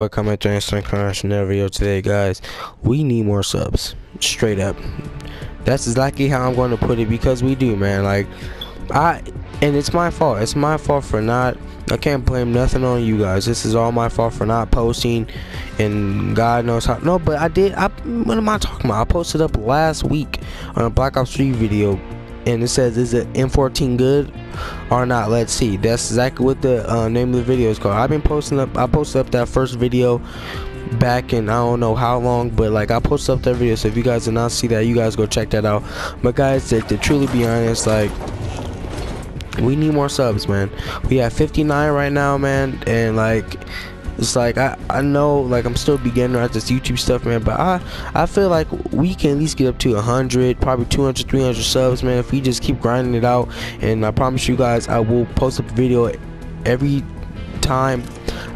Welcome back to Instant International video today guys. We need more subs. Straight up. That's exactly how I'm going to put it because we do man. Like I and it's my fault. It's my fault for not I can't blame nothing on you guys. This is all my fault for not posting and God knows how no but I did I what am I talking about? I posted up last week on a Black Ops 3 video and it says is it M14 good or not? Let's see. That's exactly what the uh, name of the video is called. I've been posting up I posted up that first video back in I don't know how long but like I posted up that video. So if you guys did not see that you guys go check that out. But guys to, to truly be honest like we need more subs man. We have 59 right now man and like it's like I, I know like I'm still beginner at this YouTube stuff man but I I feel like we can at least get up to 100 probably 200 300 subs man if we just keep grinding it out. And I promise you guys I will post a video every time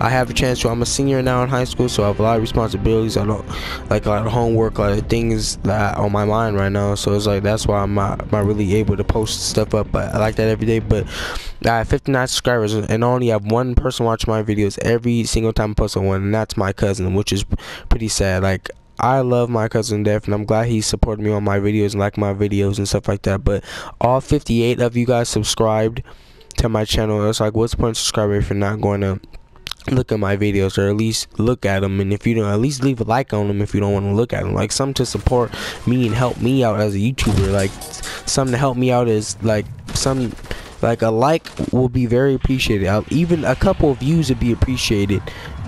I have a chance to. I'm a senior now in high school, so I have a lot of responsibilities. I don't like a lot of homework, a lot of things that on my mind right now. So it's like that's why I'm not, not really able to post stuff up. But I like that every day. But I have 59 subscribers and I only have one person watch my videos every single time I post one, and that's my cousin, which is pretty sad. Like I love my cousin Def and I'm glad he supported me on my videos and like my videos and stuff like that. But all 58 of you guys subscribed to my channel. It's like what's the point of subscribing if you're not going to look at my videos or at least look at them and if you don't at least leave a like on them if you don't want to look at them like something to support me and help me out as a youtuber. Like something to help me out is like some like a like will be very appreciated. Uh, even a couple of views would be appreciated.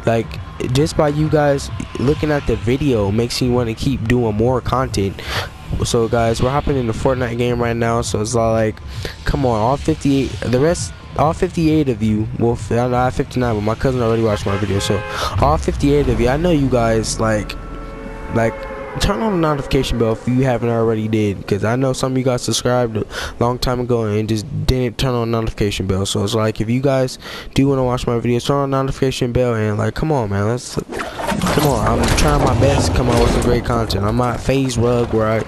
Like just by you guys looking at the video makes me want to keep doing more content. So guys we're hopping in the fortnite game right now. So it's all like come on all 58 the rest all 58 of you well i have 59 but my cousin already watched my video so all 58 of you i know you guys like like turn on the notification bell if you haven't already did because i know some of you guys subscribed a long time ago and just didn't turn on the notification bell. So it's like if you guys do want to watch my videos turn on the notification bell and like come on man let's come on i'm trying my best to come out with some great content. I'm not FaZe Rug where i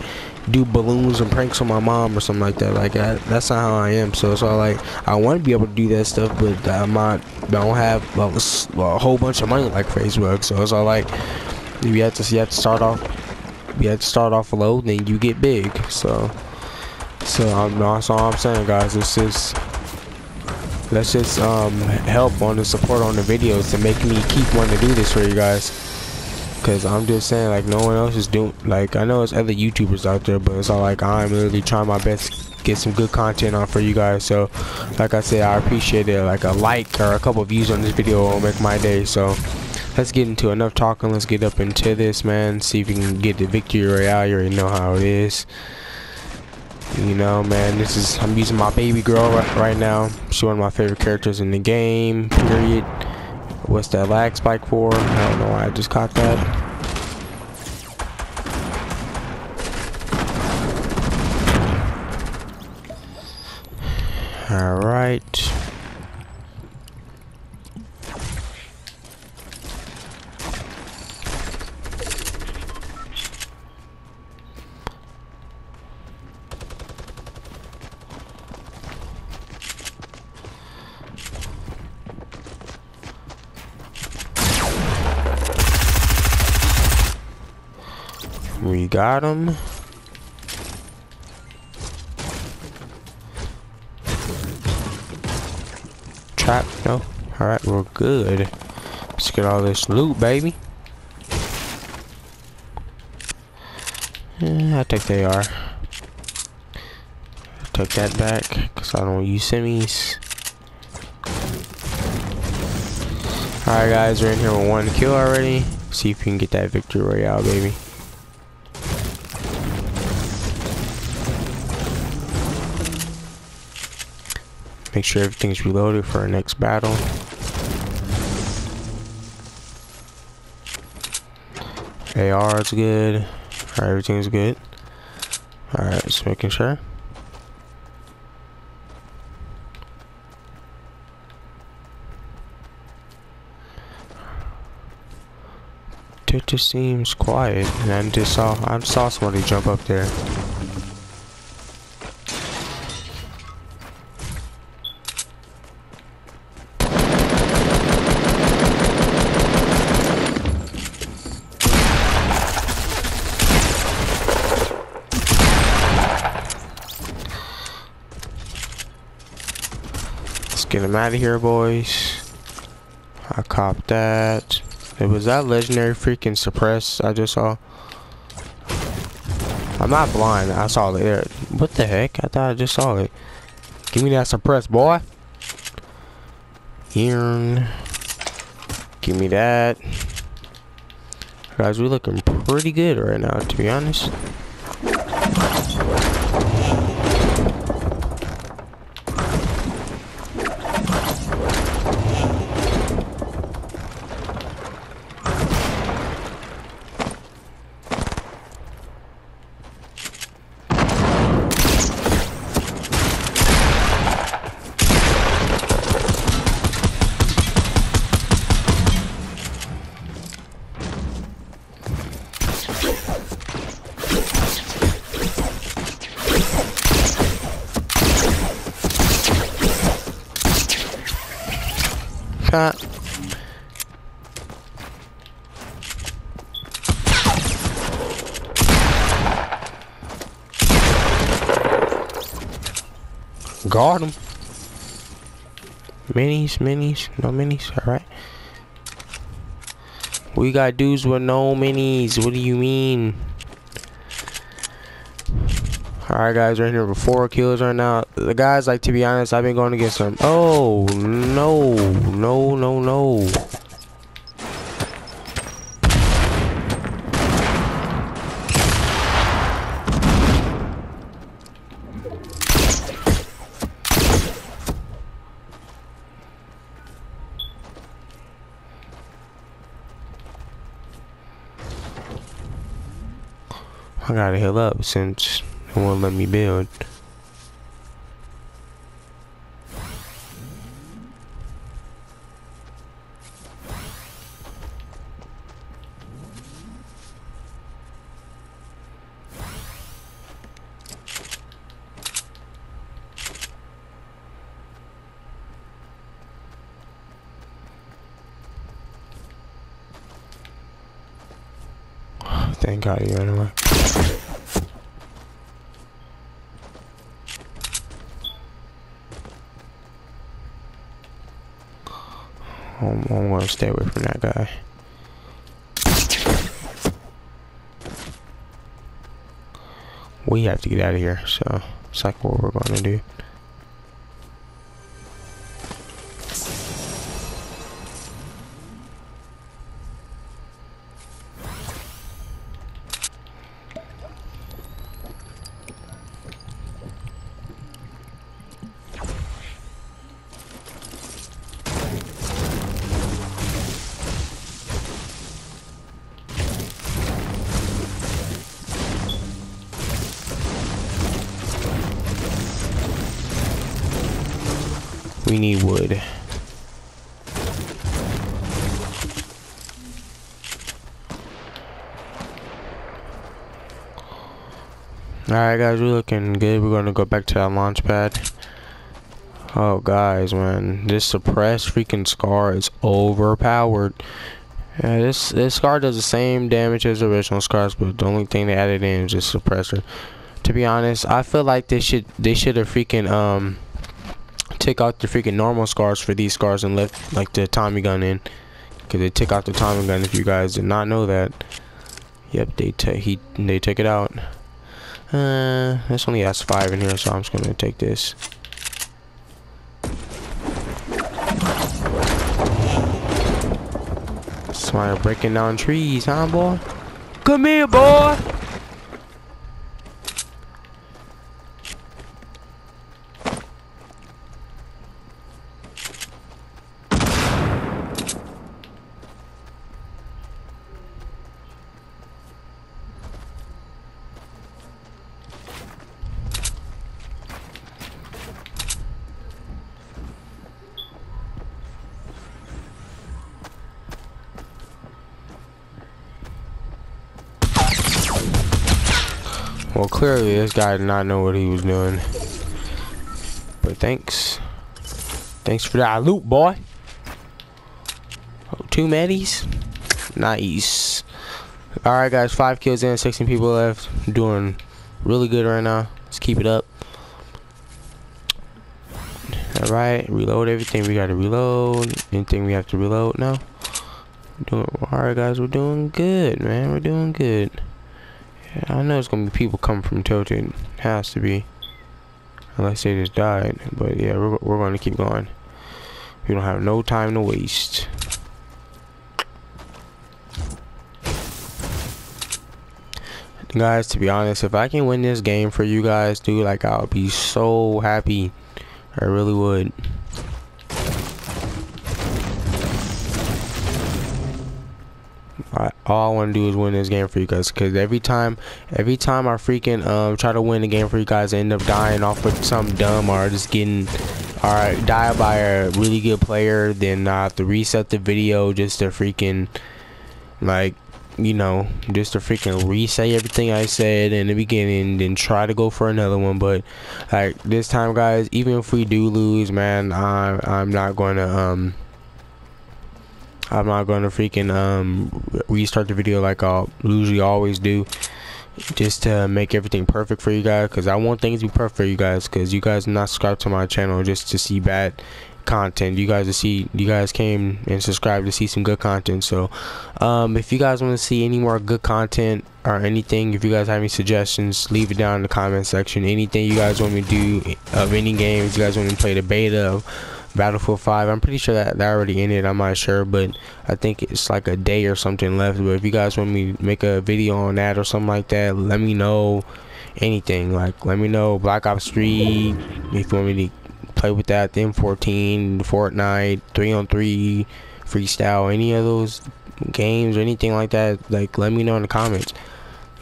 do balloons and pranks on my mom or something like that. Like I, that's not how I am. So it's all like I want to be able to do that stuff, but I'm not. I don't have a whole bunch of money like Facebook. So it's all like you have to you have to start off. You have to start off low, then you get big. So so um, that's all I'm saying, guys. It's just let's just um help on the support on the videos to make me keep wanting to do this for you guys. Cause I'm just saying, like no one else is doing. Like I know it's other YouTubers out there, but it's all like I'm literally trying my best to get some good content on for you guys. So, like I said, I appreciate it. Like a like or a couple views on this video will make my day. So, let's get into enough talking. Let's get up into this, man. See if we can get the victory royale. You already know how it is. You know, man, this is I'm using my baby girl right, right now. She's one of my favorite characters in the game. Period. What's that lag spike for? I don't know why I just caught that. Alright. We got him. Trap, no. Alright, we're good. Let's get all this loot, baby. Yeah, I think they are. Take that back, because I don't use semis. Alright guys, we're in here with one kill already. See if we can get that victory royale, baby. Make sure everything's reloaded for our next battle. AR is good. Alright, everything's good. Alright, just making sure. It just seems quiet, and I just saw I saw somebody jump up there. get him out of here, boys. I copped that. It was that legendary freaking suppress I just saw. I'm not blind. I saw it there. What the heck? I thought I just saw it. Give me that suppress, boy. Here. Give me that. Guys, we're looking pretty good right now, to be honest. Cut. Got him. Minis, minis, no minis, alright. We got dudes with no minis. What do you mean? Alright guys, right here with four kills right now. The guys, like to be honest, I've been going to get some. Oh no, no, no, no. I gotta heal up since won't let me build. Thank God you anyway. I'm, I'm gonna stay away from that guy. We have to get out of here, so it's like what we're gonna do. We need wood. Alright guys, we're looking good. We're gonna go back to that launch pad. Oh guys, man, this suppressed freaking scar is overpowered. Yeah, this this scar does the same damage as the original scars, but the only thing they added in is just suppressor. To be honest, I feel like they should they should have freaking um take out the freaking normal scars for these scars and left like the Tommy gun in. Cause they took out the Tommy gun. If you guys did not know that, yep, they take he they took it out. Uh, this only has five in here, so I'm just gonna take this. Somebody breaking down trees, huh, boy? Come here, boy. Well, clearly this guy did not know what he was doing. But thanks. Thanks for that loot, boy. Oh, two medis? Nice. Alright, guys. Five kills in, 16 people left. Doing really good right now. Let's keep it up. Alright, reload everything we gotta reload. Anything we have to reload now? Doing alright guys, we're doing good, man. We're doing good. I know it's gonna be people coming from Tilted. Has to be. Unless they just died. But yeah, we're, we're gonna keep going. We don't have no time to waste. Guys, to be honest, if I can win this game for you guys, dude, like I'll be so happy. I really would. I, all I want to do is win this game for you guys because every time every time I freaking um try to win a game for you guys I end up dying off with something dumb or just getting or die by a really good player then I have to reset the video just to freaking like you know just to freaking re-say everything I said in the beginning then try to go for another one. But like this time guys even if we do lose man I, I'm not going to um I'm not gonna freaking um restart the video like I'll usually always do just to make everything perfect for you guys because I want things to be perfect for you guys because you guys not subscribed to my channel just to see bad content. You guys to see you guys came and subscribed to see some good content. So um if you guys want to see any more good content or anything if you guys have any suggestions leave it down in the comment section. Anything you guys want me to do of any games you guys want me to play the beta of Battlefield 5. I'm pretty sure that they're already it. I'm not sure, but I think it's like a day or something left. But if you guys want me make a video on that or something like that, let me know anything. Like, let me know Black Ops 3, if you want me to play with that, then 14, Fortnite, 3 on 3, freestyle, any of those games or anything like that. Like, let me know in the comments.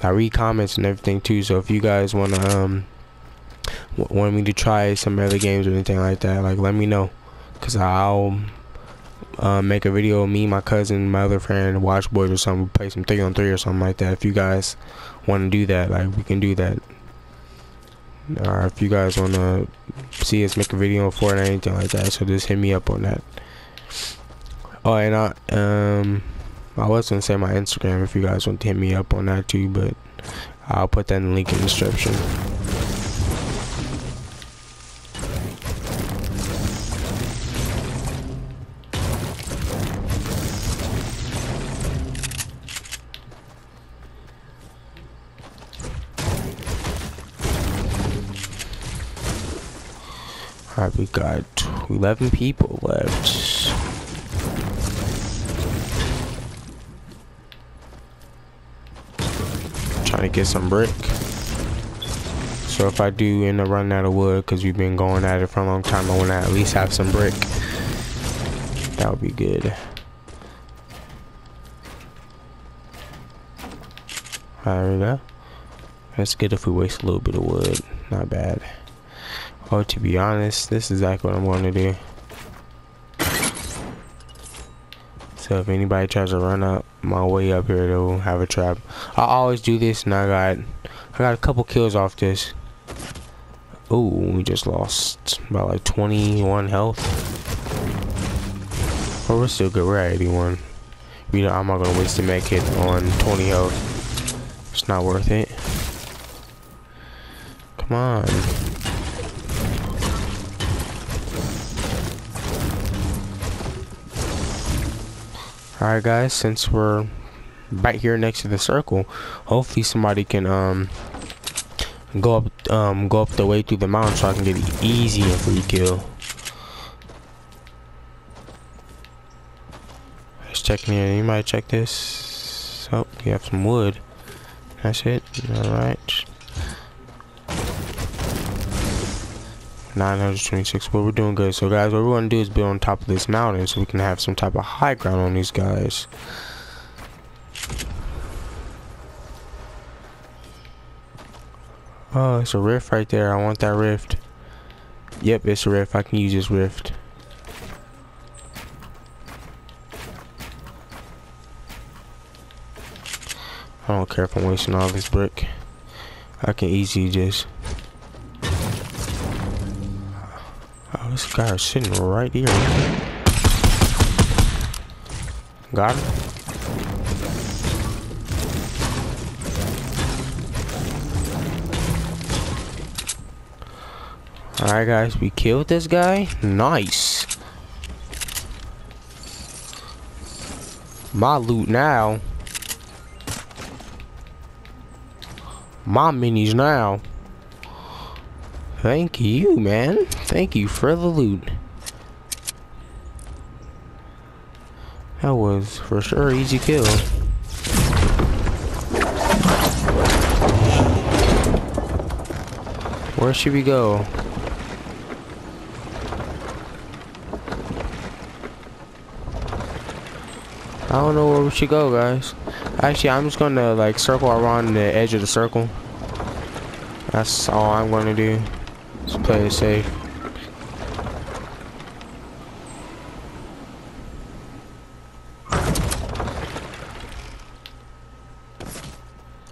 I read comments and everything too. So if you guys want to, um, want me to try some other games or anything like that, like let me know. Cause I'll uh, make a video of me, my cousin, my other friend, watch boys or something, play some three on three or something like that. If you guys want to do that, like we can do that. Or if you guys want to see us make a video for it or anything like that, so just hit me up on that. Oh, and I um I was gonna say my Instagram if you guys want to hit me up on that too, but I'll put that in the link in the description. Alright, we got 11 people left. Trying to get some brick. So if I do end up running out of wood, because we've been going at it for a long time, I want to at least have some brick. That would be good. There we go. That's good if we waste a little bit of wood. Not bad. Oh, to be honest, this is exactly what I'm going to do. So if anybody tries to run up my way up here, they'll have a trap. I always do this, and I got, I got a couple kills off this. Oh, we just lost about like 21 health. But we're still good. We're at 81. You know, I'm not gonna waste a med kit on 20 health. It's not worth it. Come on. Alright guys, since we're right here next to the circle, hopefully somebody can um go up um go up the way through the mountain so I can get an easy and free kill. Just checking here. Anybody check this? Oh, you have some wood. That's it. Alright. 926 well we're doing good. So guys what we want to do is build on top of this mountain so we can have some type of high ground on these guys. Oh it's a rift right there. I want that rift. Yep it's a rift. I can use this rift. I don't care if I'm wasting all this brick. I can easily just this guy is sitting right here. Got him. Alright guys, we killed this guy. Nice. My loot now. My minis now. Thank you, man. Thank you for the loot. That was for sure easy kill. Where should we go? I don't know where we should go, guys. Actually, I'm just gonna like circle around the edge of the circle. That's all I'm gonna do. Play it safe.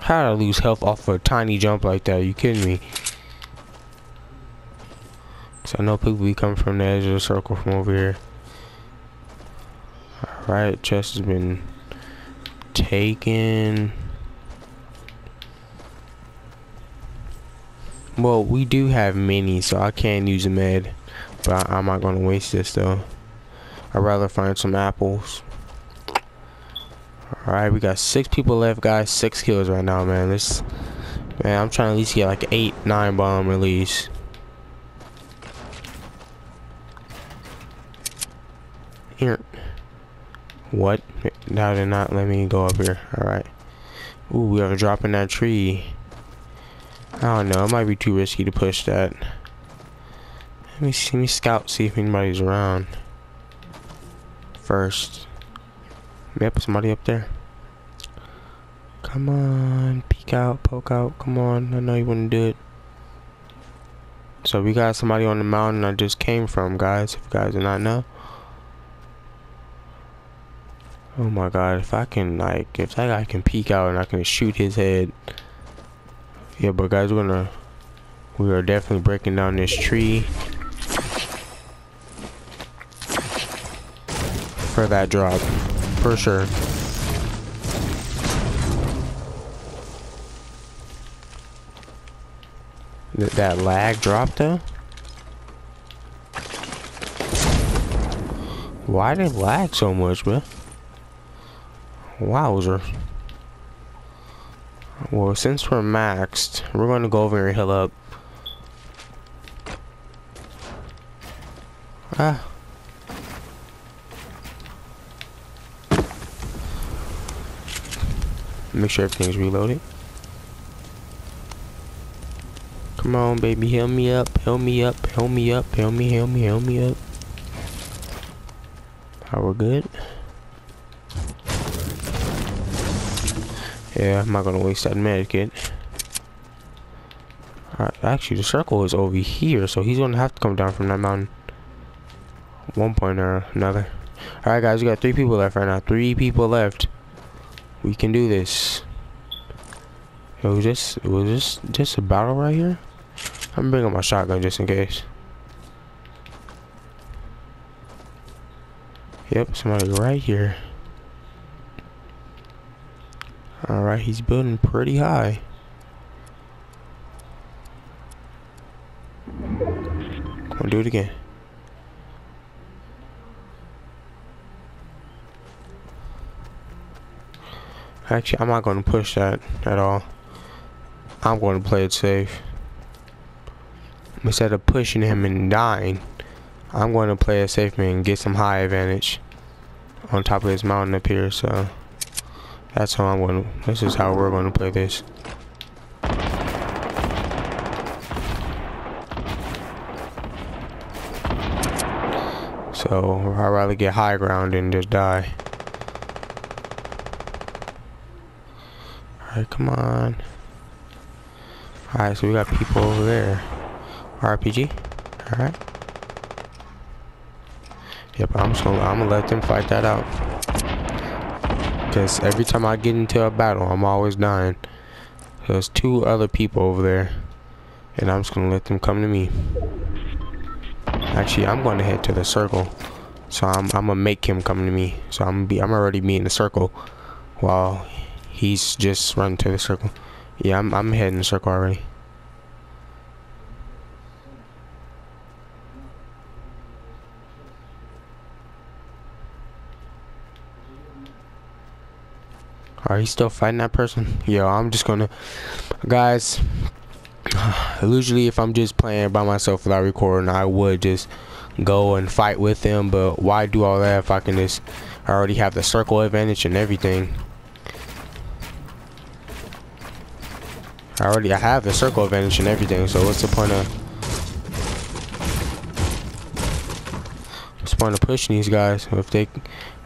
How I lose health off of a tiny jump like that? Are you kidding me? So I know people be coming from the edge of the circle from over here. Alright, chest has been taken. Well, we do have many, so I can use a med. But I, I'm not going to waste this, though. I'd rather find some apples. Alright, we got six people left, guys. Six kills right now, man. This, man, I'm trying to at least get like eight, nine bomb release. Here. What? Now did not let me go up here. Alright. Ooh, we have a drop in that tree. I don't know. It might be too risky to push that. Let me see. Let me scout, see if anybody's around. First. Yep, somebody up there. Come on. Peek out, poke out. Come on. I know you wouldn't do it. So we got somebody on the mountain I just came from, guys. If you guys do not know. Oh my god, if I can like if that guy can peek out and I can shoot his head. Yeah, but guys we're gonna we are definitely breaking down this tree for that drop. For sure. Th that lag drop though? Why did it lag so much, man? Wowzer. Well, since we're maxed, we're going to go over and heal up. Ah. Make sure everything's reloaded. Come on, baby, heal me up, heal me up, heal me up, heal me, heal me, heal me up. Are we good? Yeah, I'm not gonna waste that medkit. Alright, actually the circle is over here, so he's gonna have to come down from that mountain. One point or another. Alright guys, we got three people left right now. Three people left. We can do this. Yo, was this was this just a battle right here? I'm bringing my shotgun just in case. Yep, somebody right here. Alright, he's building pretty high. On, do it again. Actually, I'm not going to push that at all. I'm going to play it safe. Instead of pushing him and dying, I'm going to play it safe and get some high advantage on top of this mountain up here, so... That's how I'm going this is how we're going to play this. So, I'd rather get high ground than just die. Alright, come on. Alright, so we got people over there. RPG. Alright. Yep, I'm just gonna I'm gonna let them fight that out. Because every time I get into a battle, I'm always dying. So there's two other people over there. And I'm just going to let them come to me. Actually, I'm going to head to the circle. So I'm, I'm going to make him come to me. So I'm be I'm already be in the circle. While he's just running to the circle. Yeah, I'm, I'm heading the circle already. Are he still fighting that person? Yo, I'm just gonna, guys. Usually, if I'm just playing by myself without recording, I would just go and fight with them. But why do all that if I can just I already have the circle advantage and everything? I already I have the circle advantage and everything. So what's the point of what's the point of pushing these guys if they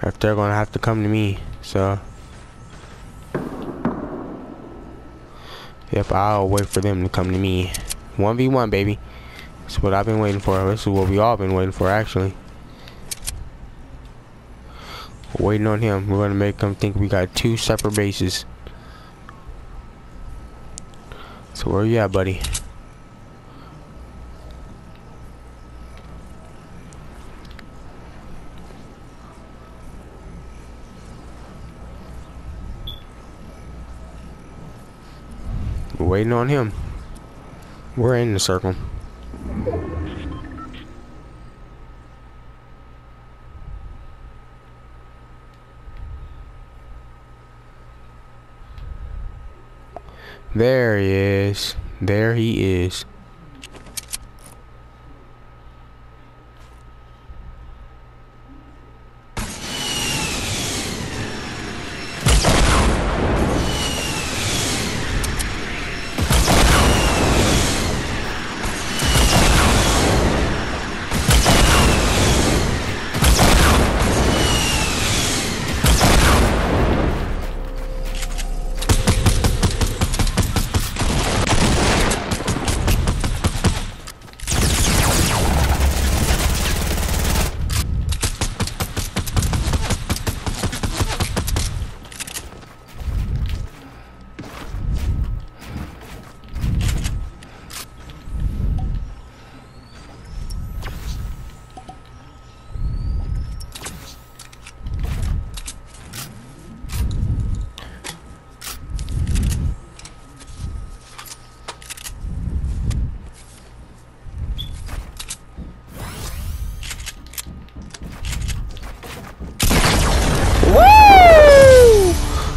if they're gonna have to come to me? So. Yep, I'll wait for them to come to me. 1v1, baby. That's what I've been waiting for. This is what we all been waiting for, actually. Waiting on him. We're going to make him think we got two separate bases. So where you at, buddy? We're waiting on him. We're in the circle. There he is. There he is.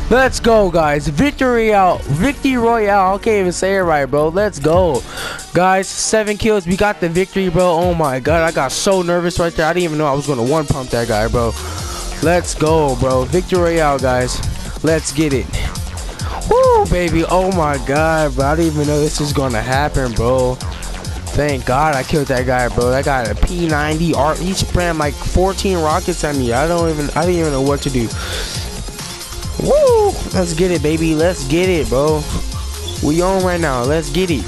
Let's go, guys. Victory out. Victory Royale. I can't even say it right, bro. Let's go. Guys, seven kills. We got the victory, bro. Oh, my God. I got so nervous right there. I didn't even know I was going to one-pump that guy, bro. Let's go, bro. Victory Royale, guys. Let's get it. Woo, baby. Oh, my God, bro. I didn't even know this was going to happen, bro. Thank God I killed that guy, bro. That guy had a P90 art. He spraying like 14 rockets at me. I don't even. I didn't even know what to do. Woo! Let's get it, baby. Let's get it, bro. We on right now. Let's get it.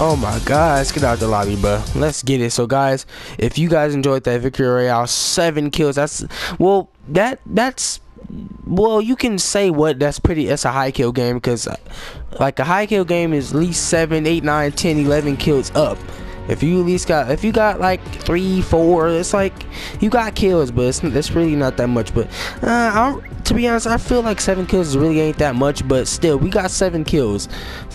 Oh my god, let's get out the lobby, bro. Let's get it. So guys, if you guys enjoyed that victory royale, seven kills. That's well, that that's well, you can say what that's pretty. That's a high kill game because like a high kill game is at least seven, eight, nine, ten, eleven kills up. If you at least got, if you got like three, four, it's like you got kills, but it's, it's really not that much. But uh, to be honest, I feel like seven kills really ain't that much, but still, we got seven kills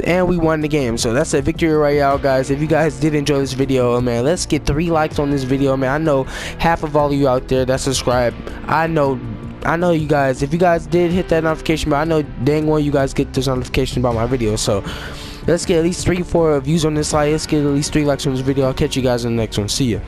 and we won the game. So that's a victory royale, guys. If you guys did enjoy this video, man, let's get three likes on this video, man. I know half of all of you out there that subscribe, I know I know you guys, if you guys did hit that notification bell, I know dang well you guys get this notification about my video. So let's get at least three, four views on this slide. Let's get at least three likes on this video. I'll catch you guys in the next one. See ya.